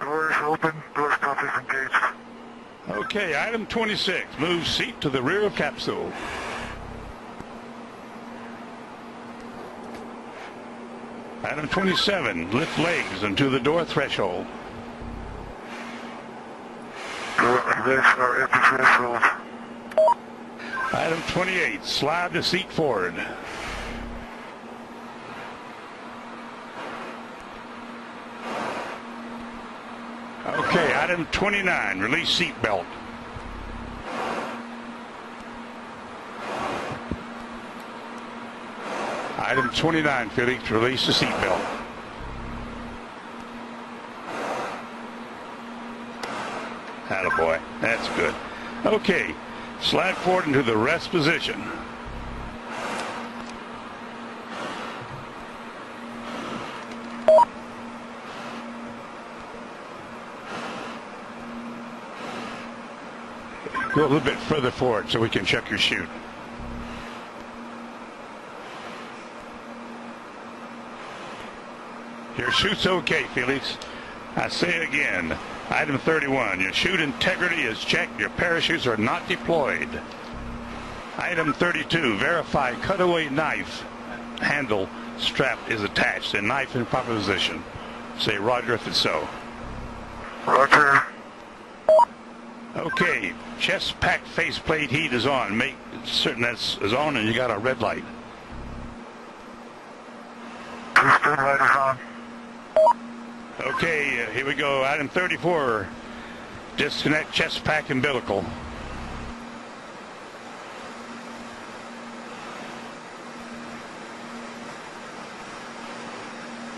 Doors open, door stop is engaged. Okay, item 26, move seat to the rear of capsule. Item 27, lift legs into the door threshold. Door and legs are empty threshold. Item 28, slide the seat forward. Okay, item 29, release seatbelt. Item 29, Felix, release the seat belt. Attaboy, that's good. Okay, slide forward into the rest position. Go a little bit further forward so we can check your chute. Your chute's okay, Felix. I say it again. Item 31, your chute integrity is checked. Your parachutes are not deployed. Item 32, verify cutaway knife handle strap is attached and knife in proper position. Say roger if it's so. Roger. Okay, chest pack faceplate heat is on. Make certain that's is on and you got a red light. Two-spin light is on. Okay, uh, here we go. Item 34, disconnect chest pack umbilical.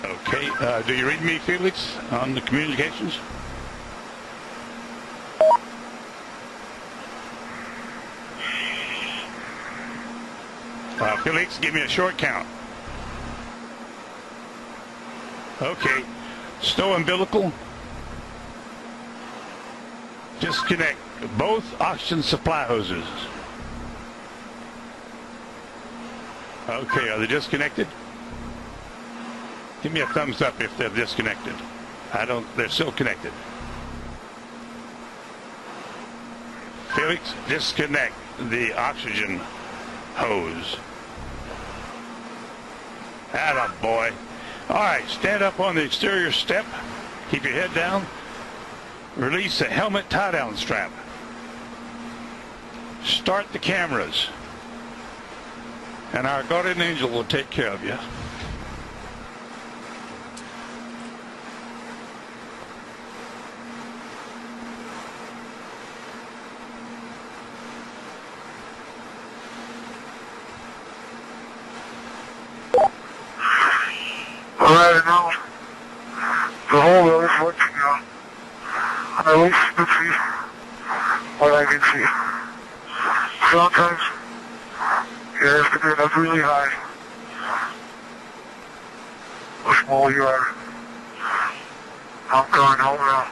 Okay, uh, do you read me, Felix, on the communications? Uh, Felix, give me a short count. Okay. Stow umbilical. Disconnect both oxygen supply hoses. Okay, are they disconnected? Give me a thumbs up if they're disconnected. I don't, they're still connected. Felix, disconnect the oxygen hose. Atta boy. All right, stand up on the exterior step. Keep your head down. Release the helmet tie-down strap. Start the cameras. And our guardian angel will take care of you. All right, now the whole road is working now. And at least you can see what I can see. Sometimes you really high. The small you are. I'm going home now.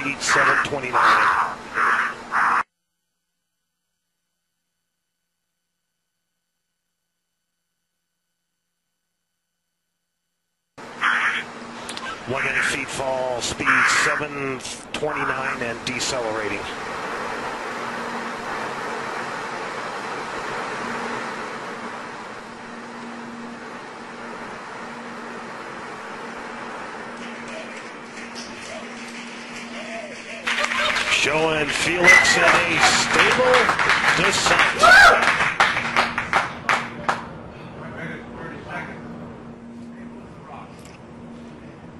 8729. One minute feet fall, speed 729 and decelerating. showing Felix in a stable descent.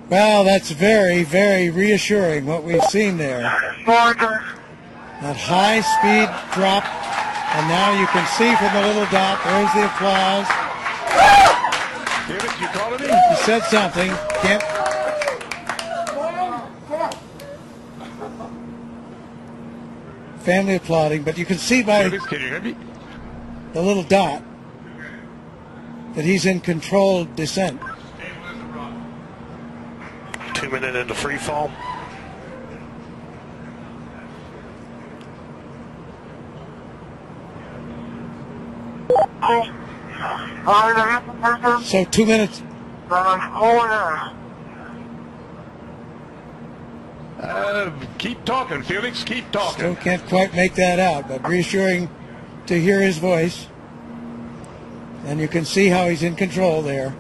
Well, that's very, very reassuring what we've seen there. That high speed drop, and now you can see from the little dot, there's the applause. David, you? You said something. Can't Family applauding, but you can see by Felix, can you hear me? the little dot that he's in controlled descent. Two minute into free fall. Cool. Alright, I have the person. So two minutes. Uh, Uh, keep talking, Felix. Keep talking. Still can't quite make that out, but reassuring to hear his voice. And you can see how he's in control there.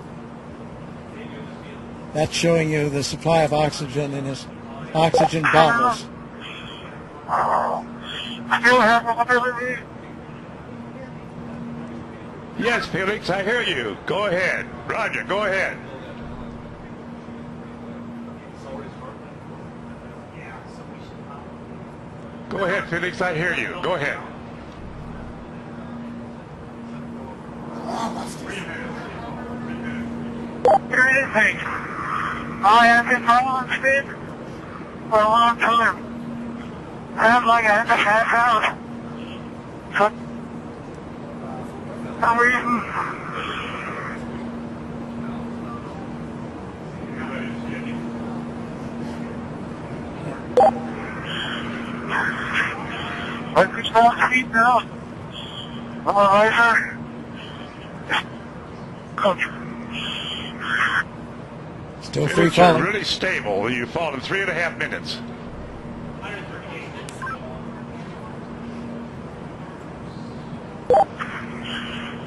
That's showing you the supply of oxygen in his oxygen bottles. Still have ability. Yes, Felix, I hear you. Go ahead. Roger, go ahead. Go ahead, Felix, I hear you. Go ahead. Anything. I have been following speed for a long time. Sounds like I had to pass out. For some reason. I can stop speed now. Analyzer. Coach. Still free Felix, you're falling. really stable. You fall in three and a half minutes.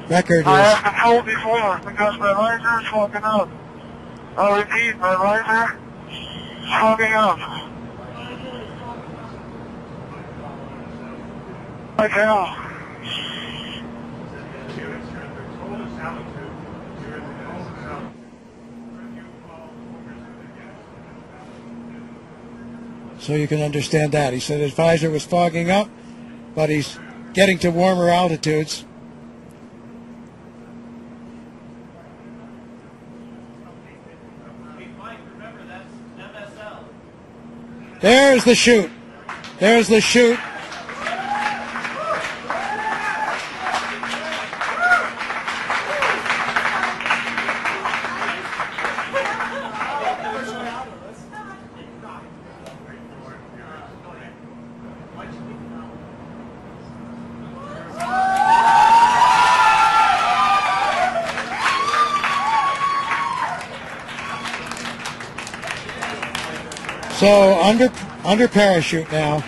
Record I is have been told before because my visor is fogging up. Oh, I'll repeat, my visor is fogging up. Um, So you can understand that. He said his visor was fogging up, but he's getting to warmer altitudes. There's the chute. There's the chute. So under under parachute now.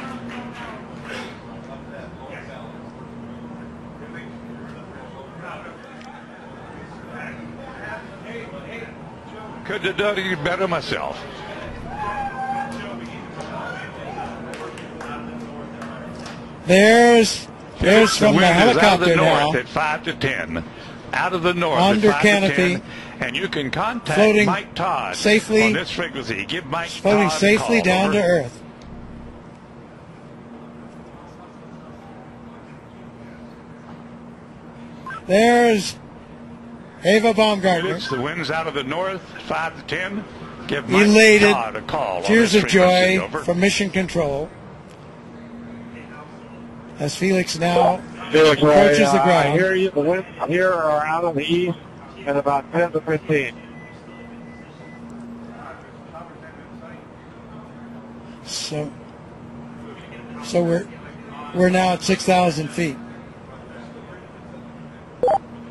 Could have done it better myself. There's there's from the wind is out of helicopter the now. at 5 to 10. Out of the north Under at 5 canopy. to 10. And you can contact Floating Mike Todd safely- on this frequency. Give Mike Floating Todd safely down to earth. There's Ava Baumgartner. The wind's out of the north, 5 to 10. Give Mike Elated. Todd a call. Tears of joy Over. from Mission Control. As Felix now Felix, approaches the uh, I ground. hear you. The winds here are out of the east at about 10 to 15. So, so we're we're now at six thousand feet.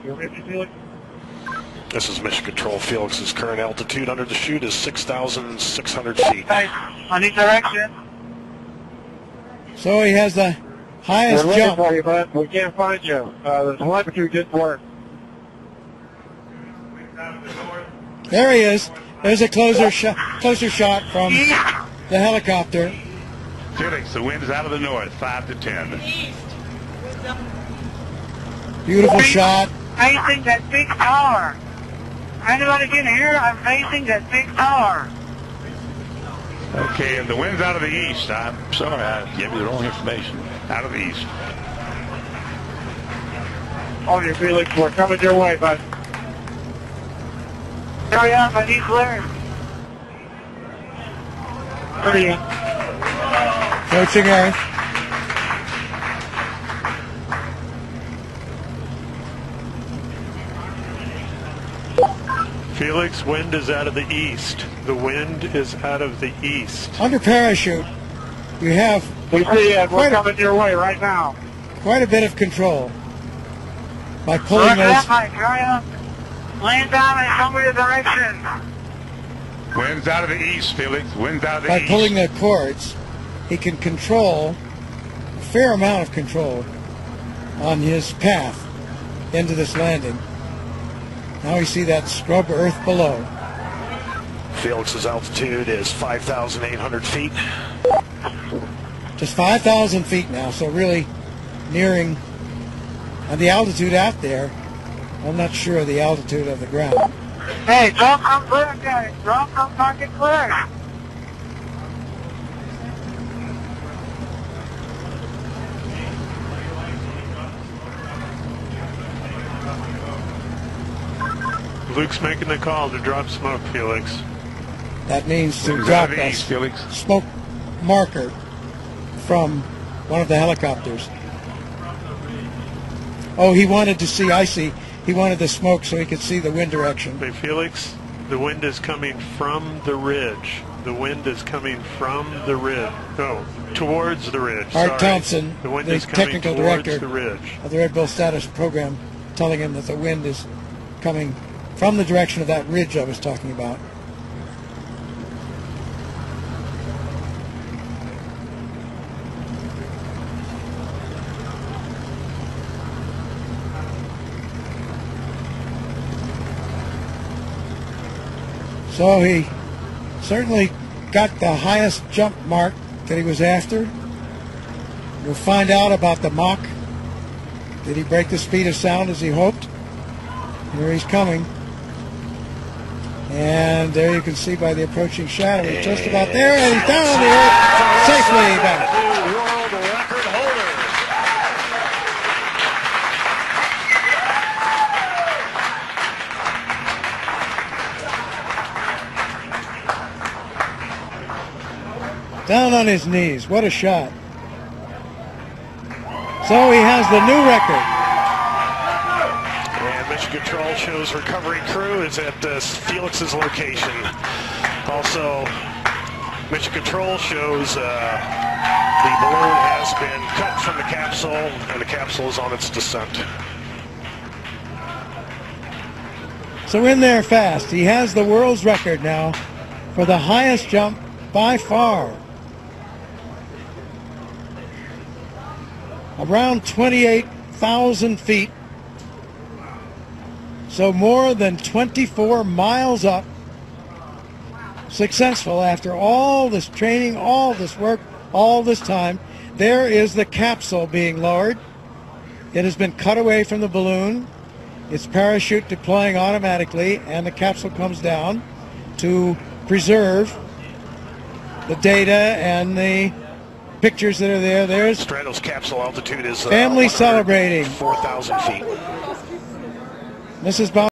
You ready, Felix? This is Mission Control. Felix's current altitude under the chute is 6,600 feet. Hey, I need direction. So he has the We're highest looking jump. for you, bud. We can't find you. Uh, the telemetry didn't work. There he is. There's a closer shot, closer shot from the helicopter. Felix, the wind's out of the north, 5 to 10. Beautiful shot. Facing that big tower. Anybody can hear? I'm facing that big tower. Okay, and the wind's out of the east. I'm sorry, I gave you the wrong information. Out of the east. On your Felix, we're coming your way, bud. Hurry up, I need clear. Hurry up. Approaching Earth. Felix, wind is out of the east. The wind is out of the east. Under parachute, you have We see it. We're Wait a- coming your way right now. quite a bit of control by pulling Look those. up, Mike. Hurry up. Lean down and show me direction. Wind's out of the east, Felix. Wind's out of the By east. pulling the cords, he can control a fair amount of control on his path into this landing. Now we see that scrub earth below. Felix's altitude is 5,800 feet. Just 5,000 feet now, so really nearing and the altitude out there. I'm not sure of the altitude of the ground. Hey, don't come clear, guys. Don't come fucking clear. Luke's making the call to drop smoke, Felix. That means to Wind's drop out of the a east, Felix. smoke marker from one of the helicopters. Oh, he wanted to see, I see. He wanted the smoke so he could see the wind direction. Hey, Felix, the wind is coming from the ridge. The wind is coming from the ridge. No, towards the ridge. Art Sorry. Thompson, the the technical director. the ridge. Of the Red Bull Stratos program, telling him that the wind is coming from the direction of that ridge I was talking about. So he certainly got the highest jump mark that he was after. We'll find out about the Mach. Did he break the speed of sound as he hoped? Here he's coming. And there you can see by the approaching shadow, he's just about there, and he's down on the earth, safely back. World record holder. Down on his knees. What a shot. So he has the new record. Shows recovery crew is at uh, Felix's location. Also, Mission Control shows uh, the balloon has been cut from the capsule and the capsule is on its descent. So in there fast. He has the world's record now for the highest jump by far. Around 28,000 feet. So more than 24 miles up. Successful after all this training, all this work, all this time. There is the capsule being lowered. It has been cut away from the balloon. It's parachute deploying automatically, and the capsule comes down to preserve the data and the pictures that are there. There's Stratos capsule altitude is uh, Family celebrating. 4,000 feet. Mrs. Bob.